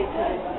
anytime.